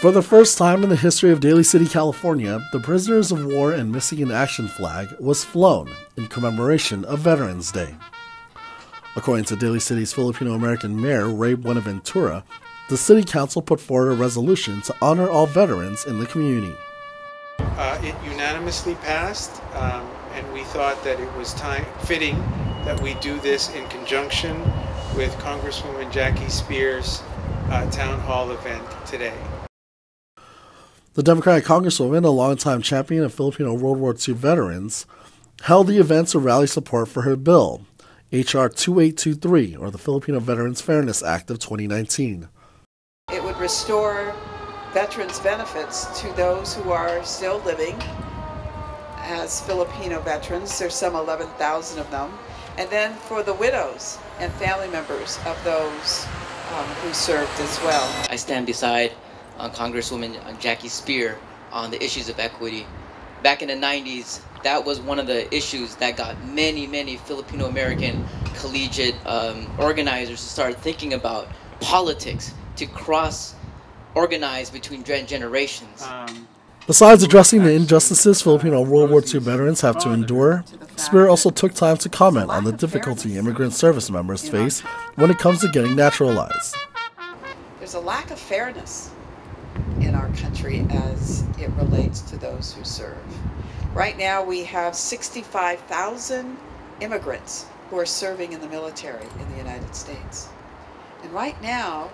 For the first time in the history of Daly City, California, the Prisoners of War and Missing in Action flag was flown in commemoration of Veterans Day. According to Daly City's Filipino American Mayor Ray Buenaventura, the City Council put forward a resolution to honor all veterans in the community. Uh, it unanimously passed, um, and we thought that it was time fitting that we do this in conjunction with Congresswoman Jackie Speier's uh, town hall event today. The Democratic Congresswoman, a longtime champion of Filipino World War II veterans, held the event to rally support for her bill, H.R. 2823, or the Filipino Veterans Fairness Act of 2019. It would restore veterans' benefits to those who are still living as Filipino veterans. There's some 11,000 of them. And then for the widows and family members of those um, who served as well. I stand beside Congresswoman Jackie Speier on the issues of equity. Back in the 90s, that was one of the issues that got many, many Filipino American collegiate um, organizers to start thinking about politics to cross organize between generations. Um, Besides addressing the injustices Filipino World War II veterans have to endure, Speier also took time to comment on the difficulty immigrant service members face when it comes to getting naturalized. There's a lack of fairness in our country as it relates to those who serve. Right now, we have 65,000 immigrants who are serving in the military in the United States. And right now,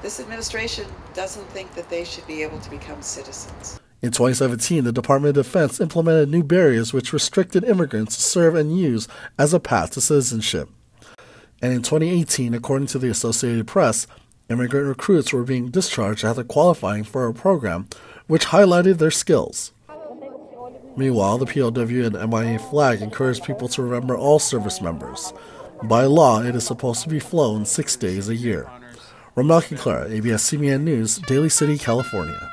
this administration doesn't think that they should be able to become citizens. In 2017, the Department of Defense implemented new barriers which restricted immigrants to serve and use as a path to citizenship. And in 2018, according to the Associated Press, immigrant recruits were being discharged after qualifying for a program which highlighted their skills. Meanwhile, the POW and MIA flag encouraged people to remember all service members. By law, it is supposed to be flown six days a year. Romel Clara, ABS-CBN News, Daly City, California.